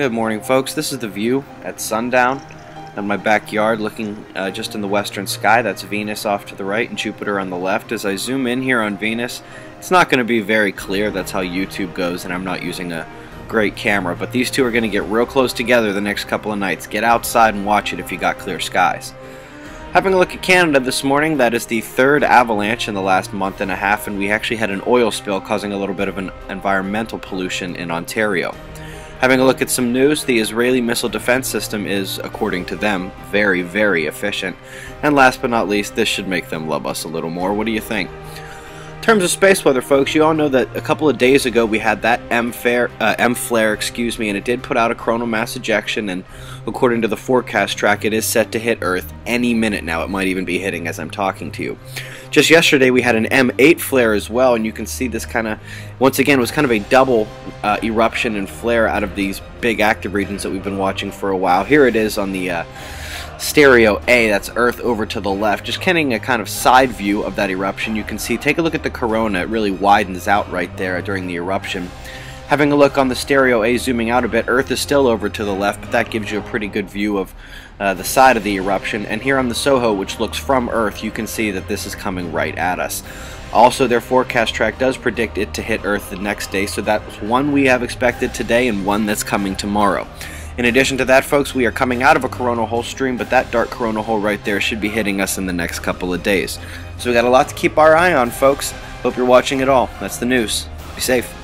Good morning, folks. This is the view at sundown in my backyard looking uh, just in the western sky. That's Venus off to the right and Jupiter on the left. As I zoom in here on Venus, it's not going to be very clear. That's how YouTube goes, and I'm not using a great camera. But these two are going to get real close together the next couple of nights. Get outside and watch it if you got clear skies. Having a look at Canada this morning, that is the third avalanche in the last month and a half, and we actually had an oil spill causing a little bit of an environmental pollution in Ontario. Having a look at some news, the Israeli missile defense system is, according to them, very, very efficient. And last but not least, this should make them love us a little more. What do you think? In terms of space weather, folks, you all know that a couple of days ago we had that M flare, uh, M flare, excuse me, and it did put out a coronal mass ejection. And according to the forecast track, it is set to hit Earth any minute now. It might even be hitting as I'm talking to you. Just yesterday we had an M8 flare as well, and you can see this kind of, once again, was kind of a double uh, eruption and flare out of these big active regions that we've been watching for a while. Here it is on the. Uh, stereo A, that's Earth over to the left. Just getting a kind of side view of that eruption, you can see, take a look at the corona, it really widens out right there during the eruption. Having a look on the stereo A, zooming out a bit, Earth is still over to the left, but that gives you a pretty good view of uh, the side of the eruption. And here on the SOHO, which looks from Earth, you can see that this is coming right at us. Also, their forecast track does predict it to hit Earth the next day, so that's one we have expected today and one that's coming tomorrow. In addition to that, folks, we are coming out of a coronal hole stream, but that dark coronal hole right there should be hitting us in the next couple of days. So we got a lot to keep our eye on, folks. Hope you're watching it all. That's the news. Be safe.